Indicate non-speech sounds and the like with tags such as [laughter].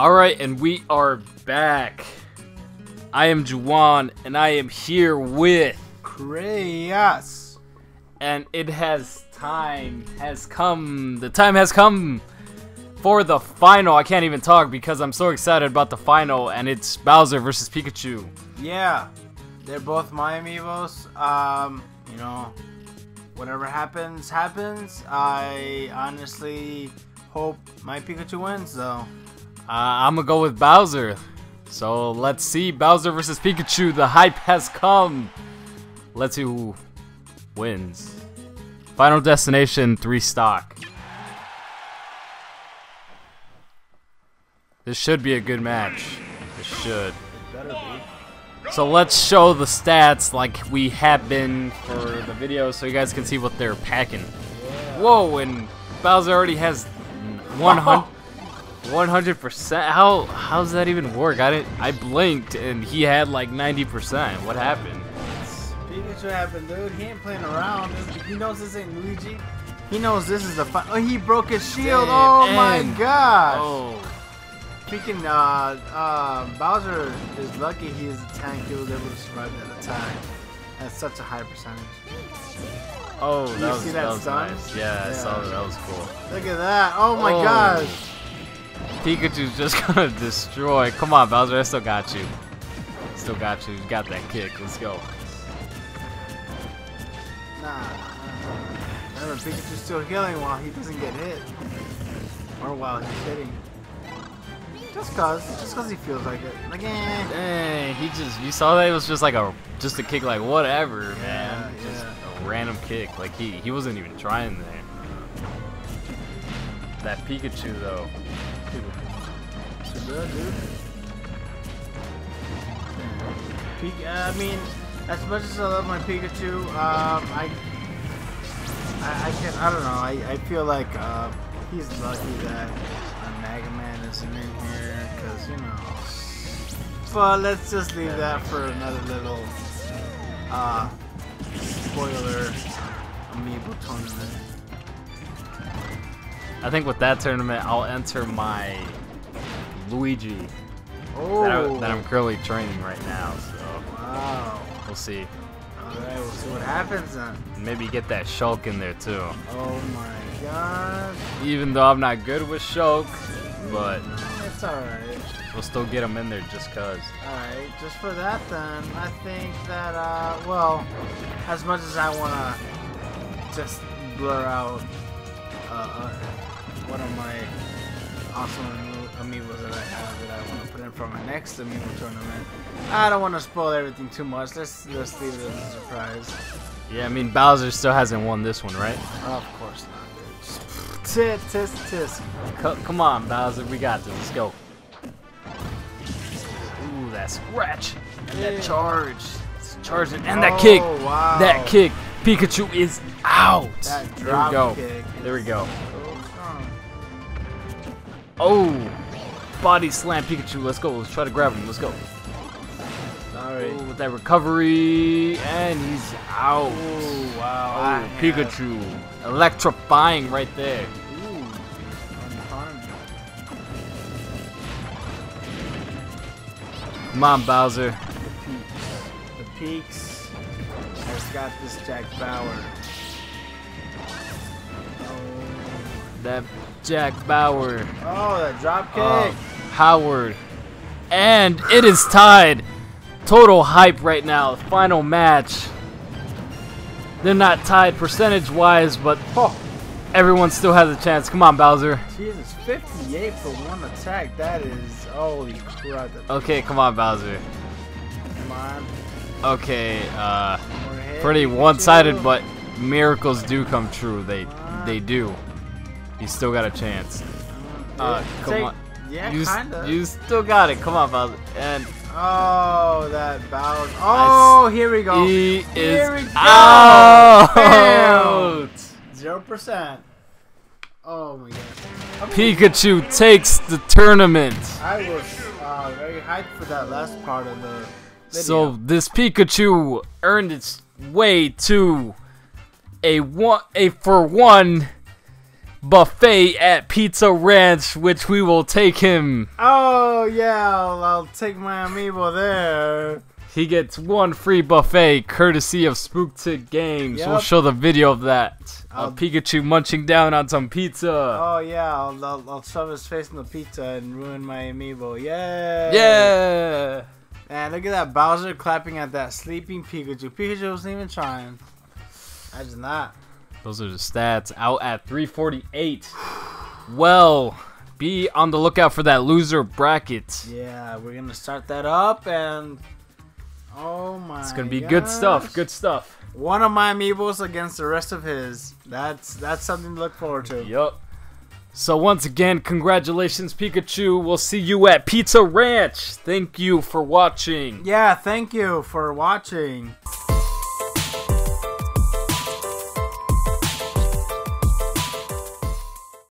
Alright, and we are back. I am Juwan, and I am here with, Crayas. and it has time has come. The time has come for the final. I can't even talk because I'm so excited about the final, and it's Bowser versus Pikachu. Yeah, they're both my amiibos. Um, you know, whatever happens, happens. I honestly hope my Pikachu wins, though. Uh, I'm gonna go with Bowser. So let's see Bowser versus Pikachu. The hype has come. Let's see who wins. Final Destination 3 stock. This should be a good match. This should. So let's show the stats like we have been for the video so you guys can see what they're packing. Whoa, and Bowser already has 100 [laughs] 100%. How how's that even work? I didn't I blinked and he had like 90%. What happened? Pikachu happened, dude. He ain't playing around. He knows this ain't Luigi. He knows this is the fun. Oh, he broke his shield. Damn, oh my and- gosh. Oh. Speaking, uh, uh, Bowser is lucky he is a tank. He was able to survive that attack. That's such a high percentage. Oh, You that was, see that that stun? nice. Yeah, I saw that. That was cool. Look at that. Oh my Oh. gosh. Pikachu's just [laughs] gonna destroy. Come on, Bowser, I still got you. Still got you. You got that kick. Let's go. Nah. Remember, Pikachu's still healing while he doesn't get hit. Or while he's hitting. Just cause. Just cause he feels like it. Like, eh. Dang, he just you saw that it was just like a just a kick like whatever, man. Yeah, Just yeah. a random kick. Like he he wasn't even trying there. That Pikachu though. Too dude. Pik- I mean, as much as I love my Pikachu, um, I, I, I can, I don't know. I, I feel like uh, he's lucky that a Mega Man isn't in here, cause you know. But let's just leave that for another little uh, spoiler amiibo tournament. I think with that tournament I'll enter my Luigi Oh, that, that I'm currently training right now, so wow. we'll see. All right, we'll see what happens then. Maybe get that Shulk in there too. Oh my god. Even though I'm not good with Shulk, but It's alright. we'll still get him in there just cause. Alright, just for that then, I think that, uh, well, as much as I want to just blur out awesome ami- amiibos that I have that I want to put in for my next amiibo tournament, I don't want to spoil everything too much. Let's just leave it as a surprise. Yeah, I mean Bowser still hasn't won this one, right? Of course not, dude. Just tis, tis. Come on, Bowser, we got this. Let's go. Ooh, that scratch and Yeah. that charge, It's charging, and that oh, kick, Oh, wow. that kick. Pikachu is out. That there we go. kick. There we go. Oh, body slam Pikachu. Let's go. Let's try to grab him. Let's go. Sorry. Ooh, with that recovery, and he's out. Oh wow. Oh, have- Pikachu, electrifying right there. Ooh. Come on, Bowser. The peaks has got this Jack Bauer. That Jack Bauer. oh that drop kick. Uh, Howard. And it is tied. Total hype right now. Final match. They're not tied percentage wise, but oh, everyone still has a chance. Come on, Bowser. Jesus, 58 for one attack. That is holy crap. Okay, come on, Bowser. come on. Okay, uh, pretty one-sided, but miracles do come true. They, they do. You still got a chance. Uh, come take- on. Yeah, You, kinda. you still got it. Come on, Bowser. And oh, that Bowser. Oh, here we go. he Here we go. out. Zero percent. Oh my god. Pikachu takes the tournament. I was uh, very hyped for that last part of the video. So this Pikachu earned its way to a one, a for one buffet at Pizza Ranch, which we will take him. Oh yeah, I'll, I'll take my amiibo there. He gets one free buffet courtesy of Spooktick Games. We'll show the video of that. I'll- Pikachu munching down on some pizza. Oh yeah, I'll, I'll, I'll shove his face in the pizza and ruin my amiibo. Yeah. yeah. Man, look at that Bowser clapping at that sleeping Pikachu. Pikachu wasn't even trying. I Imagine that. Those are the stats out at 348. Well, be on the lookout for that loser bracket. Yeah, we're gonna start that up and oh my. It's gonna be good stuff. Good stuff. One of my amiibos against the rest of his. That's that's something to look forward to. Yup. So once again, congratulations, Pikachu. We'll see you at Pizza Ranch. Thank you for watching. Yeah, thank you for watching.